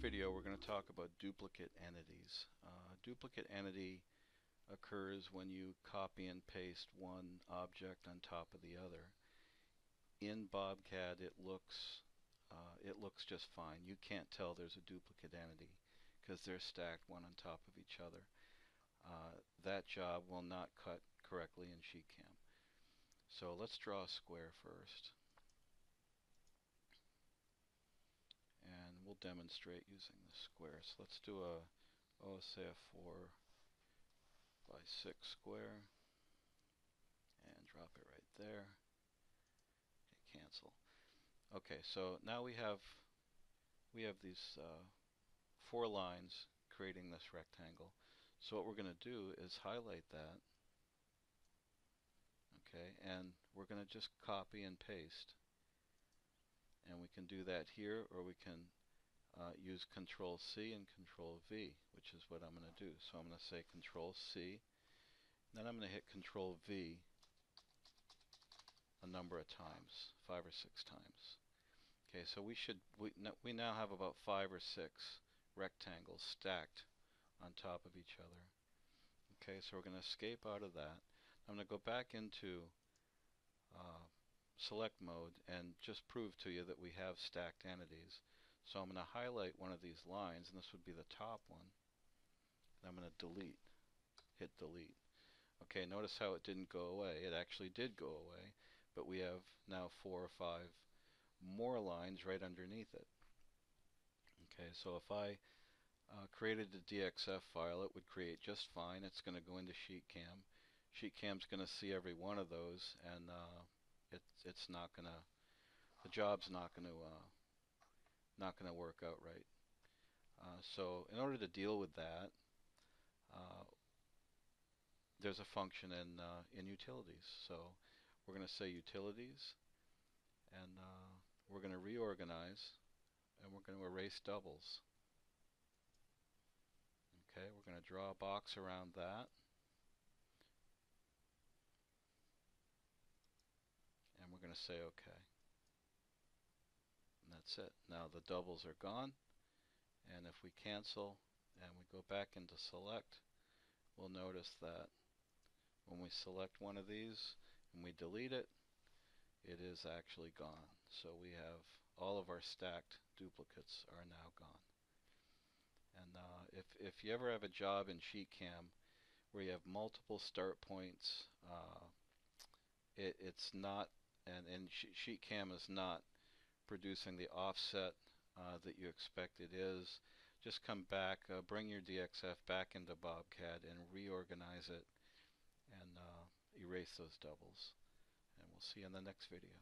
video we're going to talk about duplicate entities. Uh, duplicate entity occurs when you copy and paste one object on top of the other. In BobCAD it looks uh, it looks just fine. You can't tell there's a duplicate entity because they're stacked one on top of each other. Uh, that job will not cut correctly in SheetCam. So let's draw a square first. We'll demonstrate using the square. So let's do a, oh, say a 4 by 6 square. And drop it right there. Okay, cancel. Okay, so now we have we have these uh, four lines creating this rectangle. So what we're going to do is highlight that okay and we're going to just copy and paste and we can do that here or we can uh, use control C and control V which is what I'm going to do. So I'm going to say control C then I'm going to hit control V a number of times five or six times. Okay so we should we, we now have about five or six rectangles stacked on top of each other. Okay so we're going to escape out of that. I'm going to go back into uh, select mode and just prove to you that we have stacked entities. So I'm going to highlight one of these lines, and this would be the top one. I'm going to delete, hit delete. Okay, notice how it didn't go away. It actually did go away, but we have now four or five more lines right underneath it. Okay, so if I uh, created a DXF file, it would create just fine. It's going to go into SheetCam. SheetCam's going to see every one of those, and uh, it's it's not going to the job's not going to uh, not going to work out right. Uh, so in order to deal with that, uh, there's a function in uh, in utilities. So we're going to say utilities, and uh, we're going to reorganize, and we're going to erase doubles. Okay, we're going to draw a box around that. And we're going to say OK. That's it. Now the doubles are gone. And if we cancel and we go back into select, we'll notice that when we select one of these and we delete it, it is actually gone. So we have all of our stacked duplicates are now gone. And uh, if, if you ever have a job in SheetCam where you have multiple start points, uh, it, it's not and, and SheetCam is not producing the offset uh, that you expect it is, just come back, uh, bring your DXF back into BobCAD and reorganize it and uh, erase those doubles. And we'll see you in the next video.